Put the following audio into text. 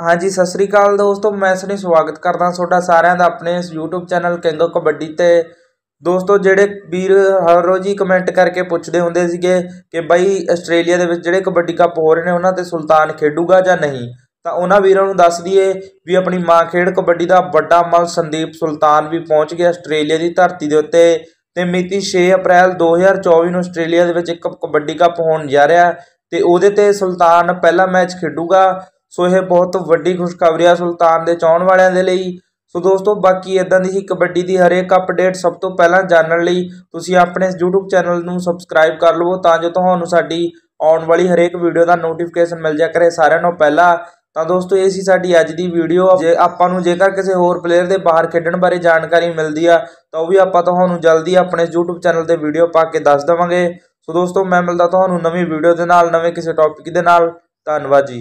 ਹਾਂਜੀ, ਸਤਿ ਸ੍ਰੀ ਅਕਾਲ ਦੋਸਤੋ, ਮੈਂ ਸਨੀ ਸਵਾਗਤ ਕਰਦਾ ਤੁਹਾਡਾ ਸਾਰਿਆਂ ਦਾ ਆਪਣੇ ਇਸ YouTube ਚੈਨਲ ਕਿੰਗ ਕਬੱਡੀ ਤੇ। ਦੋਸਤੋ, ਜਿਹੜੇ ਵੀਰ ਹਰ ਰੋਜ਼ ਹੀ ਕਮੈਂਟ ਕਰਕੇ ਪੁੱਛਦੇ ਹੁੰਦੇ ਸੀਗੇ ਕਿ ਬਾਈ ਆਸਟ੍ਰੇਲੀਆ ਦੇ ਵਿੱਚ ਜਿਹੜੇ ਕਬੱਡੀ ਕੱਪ ਹੋ ਰਹੇ ਨੇ, ਉਹਨਾਂ ਤੇ ਸੁਲਤਾਨ ਖੇਡੂਗਾ ਜਾਂ ਨਹੀਂ? ਤਾਂ ਉਹਨਾਂ ਵੀਰਾਂ ਨੂੰ ਦੱਸ ਦਈਏ ਵੀ ਆਪਣੀ ਮਾਂ ਖੇਡ ਕਬੱਡੀ ਦਾ ਵੱਡਾ ਮਲ ਸੰਦੀਪ ਸੁਲਤਾਨ ਵੀ ਪਹੁੰਚ ਗਿਆ ਆਸਟ੍ਰੇਲੀਆ ਦੀ ਧਰਤੀ ਦੇ ਉੱਤੇ ਤੇ ਮਿਤੀ 6 ਅਪ੍ਰੈਲ 2024 ਨੂੰ ਆਸਟ੍ਰੇਲੀਆ ਦੇ ਵਿੱਚ ਇੱਕ ਕਬੱਡੀ ਕੱਪ ਹੋਣ ਜਾ ਰਿਹਾ ਤੇ ਉਹਦੇ ਤੇ ਸੁਲਤਾਨ ਪਹਿਲਾ ਮੈਚ ਖੇਡੂਗਾ। ਸੋ ਇਹ ਬਹੁਤ ਵੱਡੀ ਖੁਸ਼ਖਬਰੀ ਆ ਸੁਲਤਾਨ ਦੇ ਚਾਹਣ ਵਾਲਿਆਂ ਦੇ ਲਈ। ਸੋ ਦੋਸਤੋ, ਬਾਕੀ ਇਦਾਂ ਦੀ ਹੀ ਕਬੱਡੀ ਦੀ ਹਰੇਕ ਅਪਡੇਟ ਸਭ ਤੋਂ ਪਹਿਲਾਂ ਜਾਣਨ ਲਈ ਤੁਸੀਂ ਆਪਣੇ ਇਸ YouTube ਚੈਨਲ ਨੂੰ ਸਬਸਕ੍ਰਾਈਬ ਕਰ ਲਵੋ ਤਾਂ ਜੋ ਤੁਹਾਨੂੰ ਸਾਡੀ ਆਉਣ ਵਾਲੀ ਹਰੇਕ ਵੀਡੀਓ ਦਾ ਨੋਟੀਫਿਕੇਸ਼ਨ ਮਿਲ ਜਾ ਕਰੇ ਸਾਰਿਆਂ ਨੂੰ ਪਹਿਲਾਂ। ਤਾਂ ਦੋਸਤੋ, ਇਹ ਸੀ ਸਾਡੀ ਅੱਜ ਦੀ ਵੀਡੀਓ ਜੇ ਆਪਾਂ ਨੂੰ ਜੇਕਰ ਕਿਸੇ ਹੋਰ ਪਲੇਅਰ ਦੇ ਬਾਹਰ ਖੇਡਣ ਬਾਰੇ ਜਾਣਕਾਰੀ ਮਿਲਦੀ ਆ, ਤਾਂ ਉਹ ਵੀ ਆਪਾਂ ਤੁਹਾਨੂੰ ਜਲਦੀ ਆਪਣੇ YouTube ਚੈਨਲ ਤੇ ਵੀਡੀਓ ਪਾ ਕੇ ਦੱਸ ਦੇਵਾਂਗੇ। ਸੋ ਦੋਸਤੋ, ਮੈਂ ਮਿਲਦਾ ਤੁਹਾਨੂੰ ਨਵੀਂ ਵੀਡੀਓ ਦੇ ਨਾਲ, ਨਵੇਂ ਕਿਸੇ ਟੌਪਿਕ ਦੇ ਨਾਲ। ਧੰਨਵਾਦ ਜੀ।